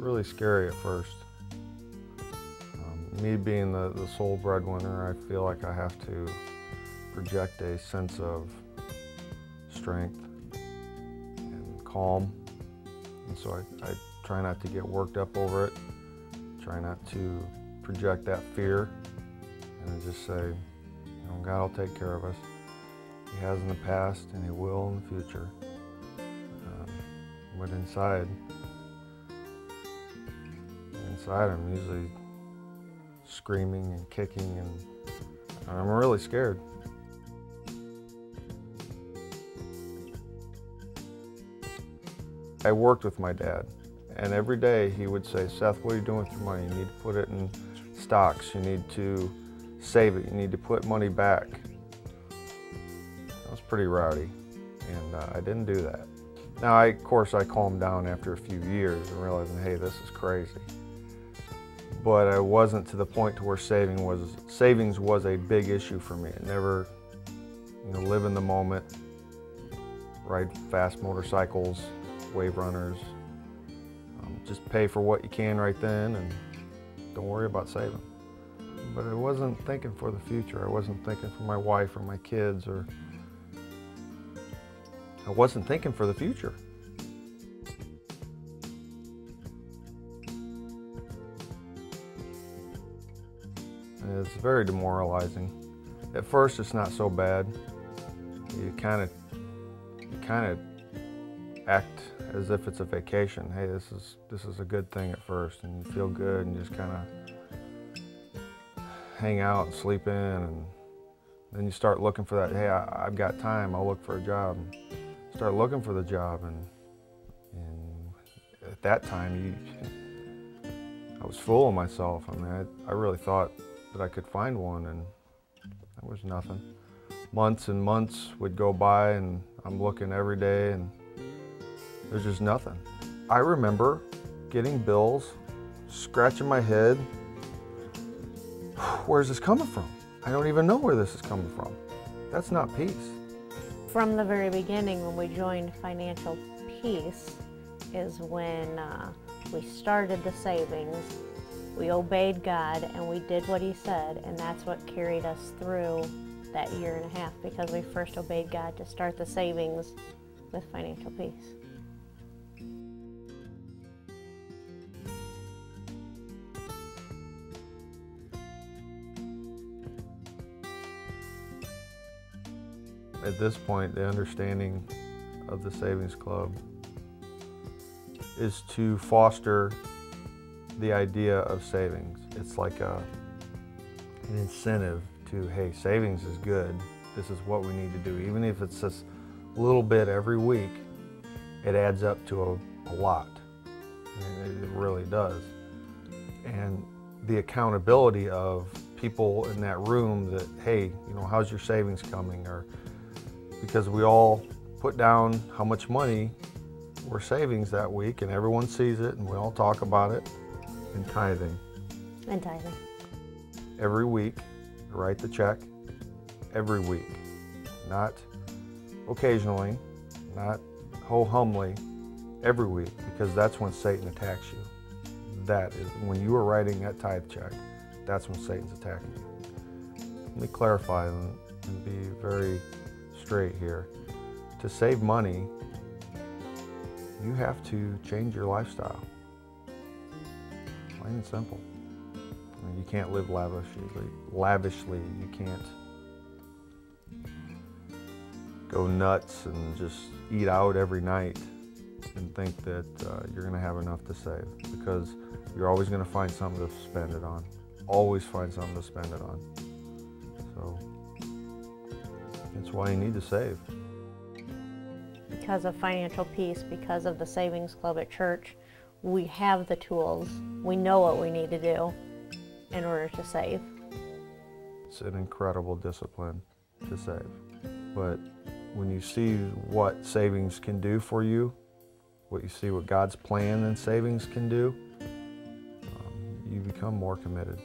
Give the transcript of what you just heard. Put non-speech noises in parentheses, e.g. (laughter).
really scary at first. Um, me being the, the sole breadwinner, I feel like I have to project a sense of strength and calm. And so I, I try not to get worked up over it, try not to project that fear, and I just say, you know, God will take care of us. He has in the past and He will in the future. Um, but inside, inside I'm usually screaming and kicking and I'm really scared. I worked with my dad and every day he would say, Seth, what are you doing with your money? You need to put it in stocks. You need to save it. You need to put money back. I was pretty rowdy and uh, I didn't do that. Now, I, of course, I calmed down after a few years and realizing, hey, this is crazy. But I wasn't to the point to where saving was savings was a big issue for me. I never, you know, live in the moment, ride fast motorcycles, wave runners, um, just pay for what you can right then, and don't worry about saving. But I wasn't thinking for the future. I wasn't thinking for my wife or my kids or I wasn't thinking for the future. It's very demoralizing. At first, it's not so bad. You kind of, you kind of act as if it's a vacation. Hey, this is this is a good thing at first, and you feel good, and just kind of hang out and sleep in, and then you start looking for that. Hey, I, have got time. I'll look for a job. And start looking for the job, and and at that time, you, I was fooling myself. I mean, I, I really thought that I could find one, and there was nothing. Months and months would go by, and I'm looking every day, and there's just nothing. I remember getting bills, scratching my head. (sighs) Where's this coming from? I don't even know where this is coming from. That's not peace. From the very beginning, when we joined Financial Peace, is when uh, we started the savings. We obeyed God and we did what He said, and that's what carried us through that year and a half because we first obeyed God to start the savings with Financial Peace. at this point, the understanding of the Savings Club is to foster the idea of savings. It's like a, an incentive to, hey, savings is good. This is what we need to do. Even if it's just a little bit every week, it adds up to a, a lot. It really does. And the accountability of people in that room that, hey, you know, how's your savings coming? Or because we all put down how much money we're savings that week and everyone sees it and we all talk about it and tithing. And tithing. Every week, write the check every week, not occasionally, not ho humly, every week, because that's when Satan attacks you. That is when you are writing that tithe check, that's when Satan's attacking you. Let me clarify and, and be very straight here. To save money, you have to change your lifestyle. Plain and simple. I mean, you can't live lavishly. Lavishly, you can't go nuts and just eat out every night and think that uh, you're going to have enough to save because you're always going to find something to spend it on. Always find something to spend it on. So that's why you need to save. Because of financial peace, because of the Savings Club at church, we have the tools. We know what we need to do in order to save. It's an incredible discipline to save. But when you see what savings can do for you, what you see what God's plan in savings can do, um, you become more committed.